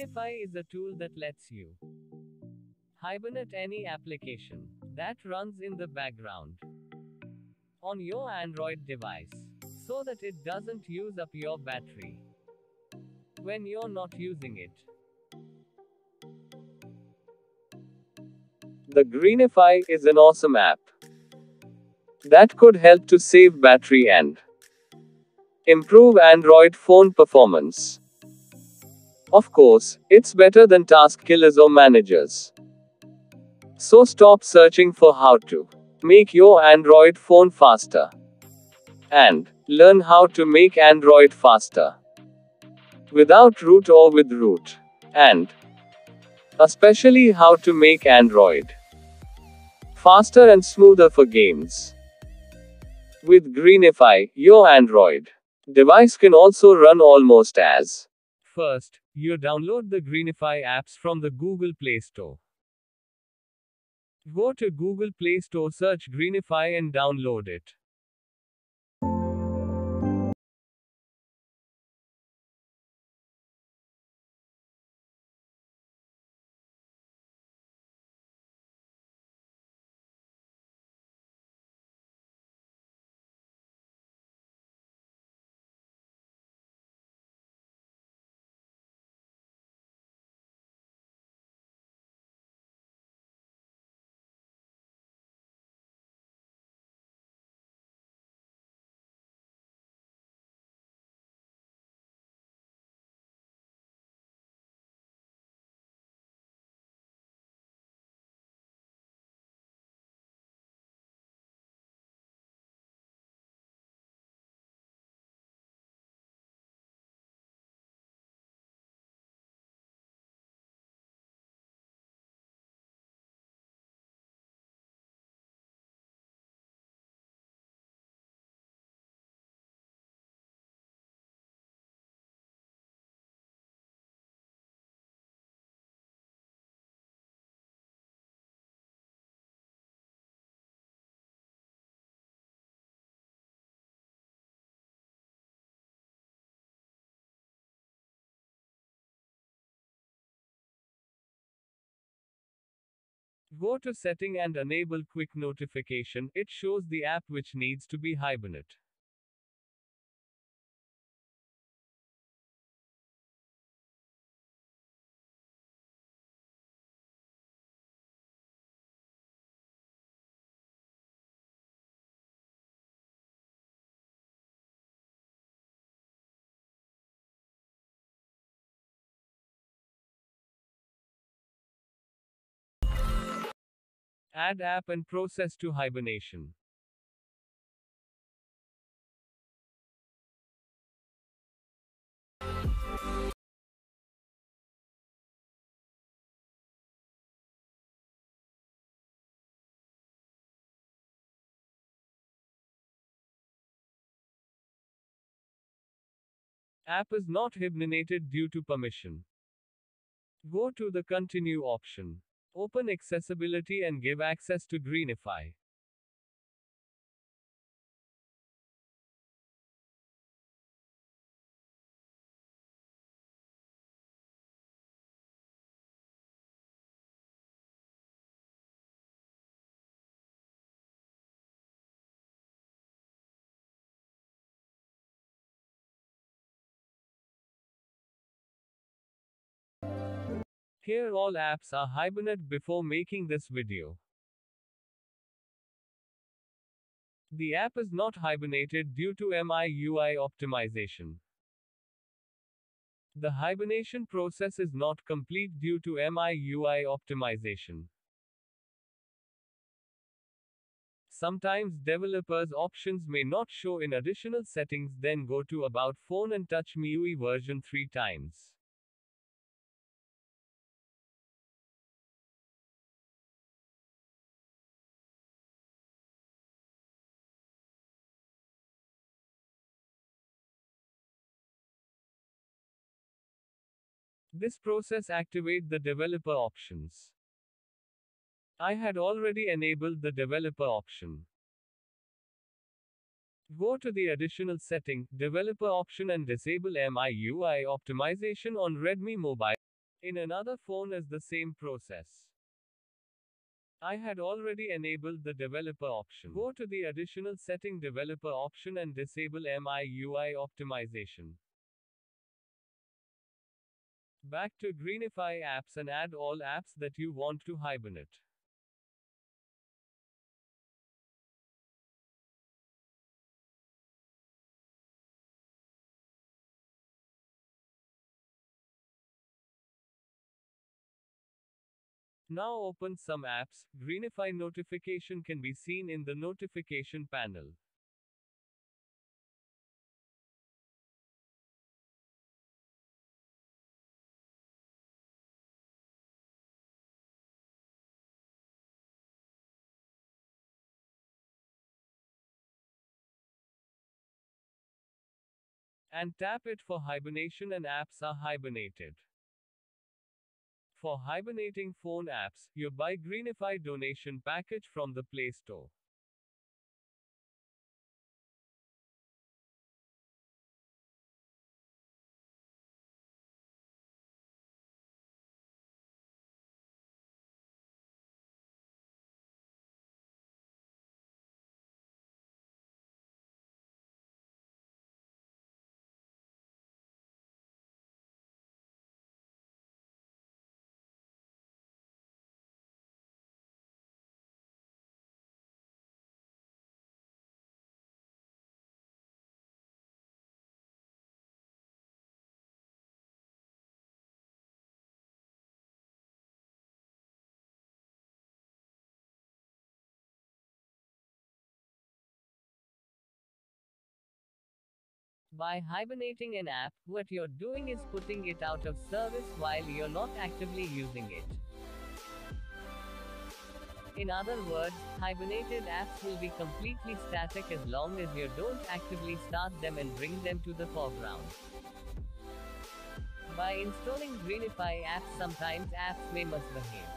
Greenify is a tool that lets you hibernate any application that runs in the background on your Android device so that it doesn't use up your battery when you're not using it. The Greenify is an awesome app that could help to save battery and improve Android phone performance. Of course, it's better than task killers or managers. So stop searching for how to make your Android phone faster and learn how to make Android faster without root or with root and especially how to make Android faster and smoother for games. With Greenify, your Android device can also run almost as First, you download the Greenify apps from the Google Play Store. Go to Google Play Store, search Greenify, and download it. Go to setting and enable quick notification. It shows the app which needs to be hibernate. Add app and process to hibernation. App is not hibernated due to permission. Go to the Continue option. Open accessibility and give access to Greenify. Here all apps are hibernate before making this video. The app is not hibernated due to MIUI optimization. The hibernation process is not complete due to MIUI optimization. Sometimes developers options may not show in additional settings then go to about phone and touch MIUI version 3 times. This process activate the developer options. I had already enabled the developer option. Go to the additional setting, developer option and disable MIUI optimization on Redmi Mobile. In another phone is the same process. I had already enabled the developer option. Go to the additional setting developer option and disable MIUI optimization. Back to Greenify apps and add all apps that you want to hibernate. Now open some apps. Greenify notification can be seen in the notification panel. And tap it for hibernation and apps are hibernated. For hibernating phone apps, you buy Greenify donation package from the Play Store. By hibernating an app, what you're doing is putting it out of service while you're not actively using it. In other words, hibernated apps will be completely static as long as you don't actively start them and bring them to the foreground. By installing Greenify apps sometimes apps may misbehave.